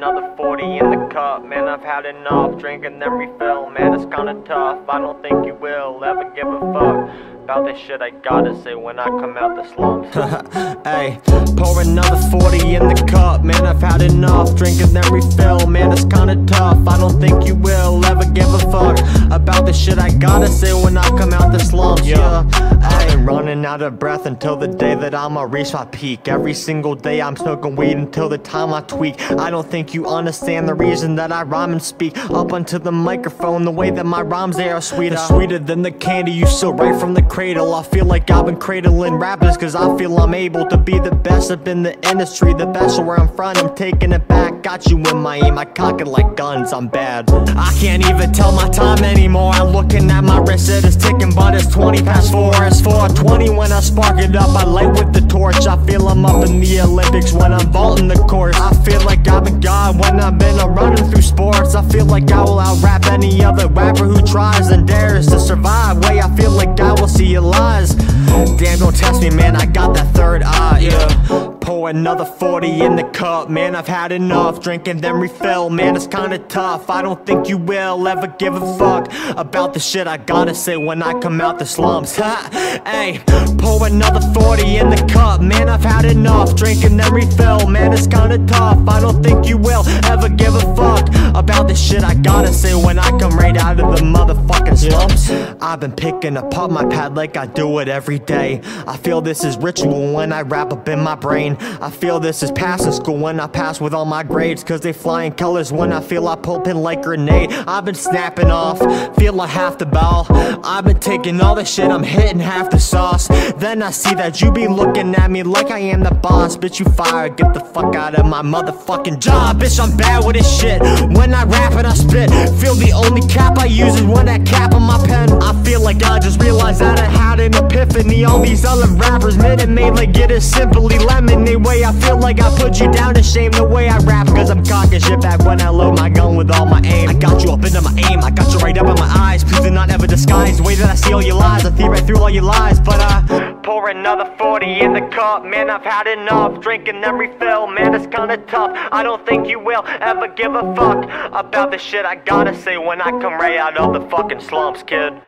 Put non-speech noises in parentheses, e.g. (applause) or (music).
another 40 in the cup. Man, I've had enough, drinking then refill Man, it's kinda tough, I don't think you will ever give a fuck about this shit I gotta say when I come out the slums. (laughs) Hey, pour another 40 in the cup, man, I've had enough. Drinking then refill, man, it's kinda tough. I don't think you will ever give a fuck about the shit I gotta say when I come out the slums. Yeah, I ain't running out of breath until the day that I'ma reach my peak. Every single day I'm smoking weed until the time I tweak. I don't think you understand the reason that I rhyme and speak up onto the microphone. The way that my rhymes they are sweeter, sweeter than the candy you still right from the cradle. I feel like I've been cradling rappers cause I feel I'm able to be the best up in the industry. The best where I'm from, I'm taking it back. Got you in my aim, I cock it like guns, I'm bad. I can't even tell my time anymore. I'm looking at my wrist, it is ticking, but it's 20 past 4. It's 420 when I spark it up. I light with the torch. I feel I'm up in the Olympics when I'm vaulting the course. I feel like I've been God when I've been running through sports. I feel like I will out rap any other rapper who tries and dares to survive. Way I feel like I will see your lies. Damn, don't test me, man. I got that third eye, yeah. Pour another 40 in the cup, man. I've had enough. Drinking then refill, man. It's kinda tough. I don't think you will ever give a fuck about the shit I gotta say when I come out the slums. Ha! Hey, pour another 40 in the cup, man. I've had enough. Drinking then refill, man. It's kinda tough. I don't think you will ever give a fuck about the shit I gotta say when I come right out of the motherfucking slums. I've been picking apart my pad like I do it every day. I feel this is ritual when I wrap up in my brain. I feel this is passing school when I pass with all my grades. Cause they fly in colors when I feel I pull pin like grenade. I've been snapping off, feel like half the ball. I've been taking all the shit, I'm hitting half the sauce. Then I see that you be looking at me like I am the boss. Bitch, you fired, get the fuck out of my motherfucking job. Bitch, I'm bad with this shit. When I rap and I spit, feel the only cap I use is when that cap on my pen. I feel like I just realized that I had an epiphany. All these other rappers, Minute Maid like get it simply lemonade way. I feel like I put you down to shame the way I rap. Cause I'm cocking shit back when I load my gun with all my aim. I got you up into my aim, I got you right up in my eyes. Please do not ever disguise the way that I see all your lies. I see right through all your lies, but I pour another 40 in the cup. Man, I've had enough. Drinking every fill man, it's kinda tough. I don't think you will ever give a fuck about the shit I gotta say when I come right out of the fucking slumps, kid.